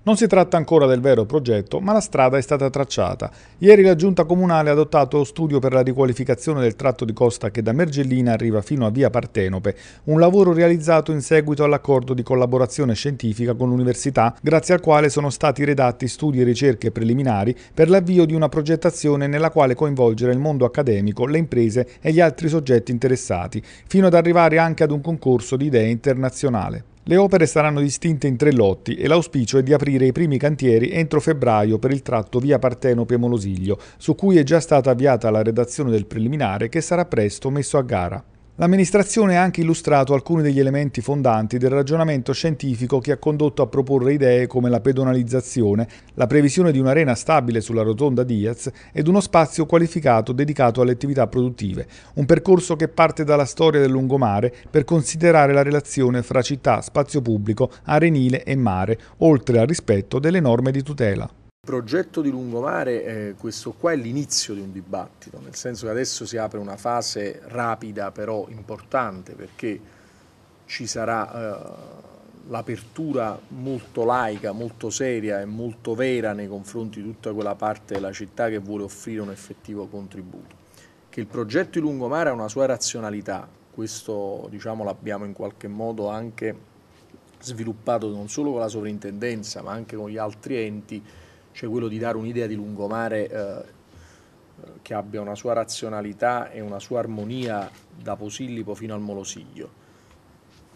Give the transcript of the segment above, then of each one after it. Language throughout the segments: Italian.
Non si tratta ancora del vero progetto, ma la strada è stata tracciata. Ieri la giunta comunale ha adottato lo studio per la riqualificazione del tratto di costa che da Mergellina arriva fino a via Partenope, un lavoro realizzato in seguito all'accordo di collaborazione scientifica con l'università, grazie al quale sono stati redatti studi e ricerche preliminari per l'avvio di una progettazione nella quale coinvolgere il mondo accademico, le imprese e gli altri soggetti interessati, fino ad arrivare anche ad un concorso di idee internazionale. Le opere saranno distinte in tre lotti e l'auspicio è di aprire i primi cantieri entro febbraio per il tratto via Partenope-Molosiglio, su cui è già stata avviata la redazione del preliminare che sarà presto messo a gara. L'amministrazione ha anche illustrato alcuni degli elementi fondanti del ragionamento scientifico che ha condotto a proporre idee come la pedonalizzazione, la previsione di un'arena stabile sulla rotonda Diaz ed uno spazio qualificato dedicato alle attività produttive, un percorso che parte dalla storia del lungomare per considerare la relazione fra città, spazio pubblico, arenile e mare, oltre al rispetto delle norme di tutela progetto di lungomare, eh, questo qua è l'inizio di un dibattito, nel senso che adesso si apre una fase rapida però importante perché ci sarà eh, l'apertura molto laica, molto seria e molto vera nei confronti di tutta quella parte della città che vuole offrire un effettivo contributo. Che il progetto di lungomare ha una sua razionalità, questo diciamo, l'abbiamo in qualche modo anche sviluppato non solo con la sovrintendenza ma anche con gli altri enti, cioè quello di dare un'idea di lungomare eh, che abbia una sua razionalità e una sua armonia da Posillipo fino al Molosiglio.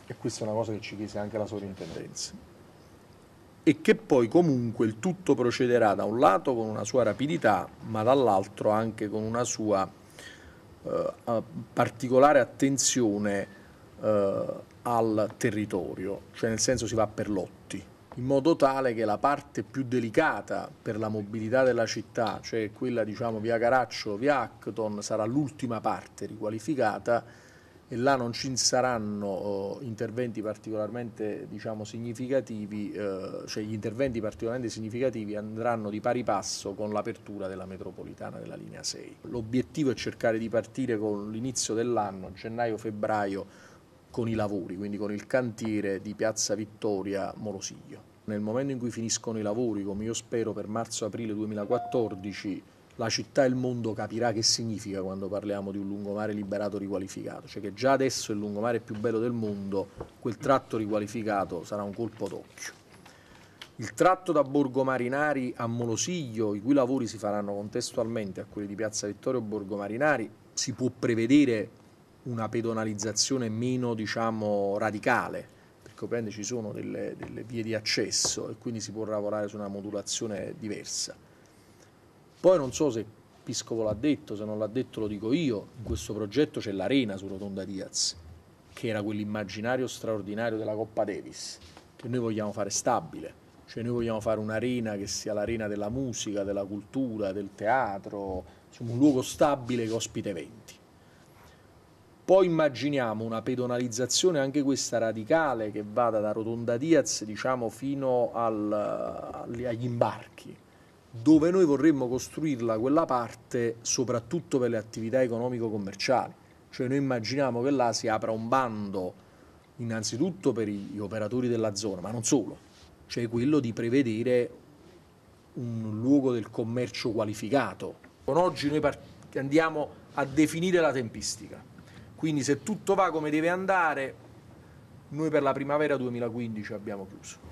E questa è una cosa che ci chiese anche la sovrintendenza. E che poi comunque il tutto procederà da un lato con una sua rapidità, ma dall'altro anche con una sua eh, particolare attenzione eh, al territorio, cioè nel senso si va per lotti in modo tale che la parte più delicata per la mobilità della città, cioè quella diciamo via Caracciolo, via Acton, sarà l'ultima parte riqualificata e là non ci saranno oh, interventi particolarmente diciamo, significativi, eh, cioè gli interventi particolarmente significativi andranno di pari passo con l'apertura della metropolitana della linea 6. L'obiettivo è cercare di partire con l'inizio dell'anno, gennaio-febbraio, con i lavori, quindi con il cantiere di Piazza Vittoria Morosiglio. Nel momento in cui finiscono i lavori, come io spero per marzo-aprile 2014, la città e il mondo capirà che significa quando parliamo di un lungomare liberato riqualificato, cioè che già adesso è il lungomare più bello del mondo, quel tratto riqualificato sarà un colpo d'occhio. Il tratto da Borgo Marinari a Molosiglio, i cui lavori si faranno contestualmente a quelli di Piazza Vittorio Borgo Marinari, si può prevedere una pedonalizzazione meno diciamo, radicale, perché ovviamente ci sono delle, delle vie di accesso e quindi si può lavorare su una modulazione diversa. Poi non so se Piscopo l'ha detto, se non l'ha detto lo dico io, in questo progetto c'è l'arena su Rotonda Diaz, che era quell'immaginario straordinario della Coppa Davis, che noi vogliamo fare stabile, cioè noi vogliamo fare un'arena che sia l'arena della musica, della cultura, del teatro, insomma un luogo stabile che ospita eventi. Poi immaginiamo una pedonalizzazione, anche questa radicale, che vada da Rotonda Diaz diciamo, fino al, agli imbarchi, dove noi vorremmo costruirla quella parte soprattutto per le attività economico-commerciali. Cioè noi immaginiamo che là si apra un bando innanzitutto per gli operatori della zona, ma non solo, cioè quello di prevedere un luogo del commercio qualificato. Con oggi noi andiamo a definire la tempistica quindi se tutto va come deve andare, noi per la primavera 2015 abbiamo chiuso.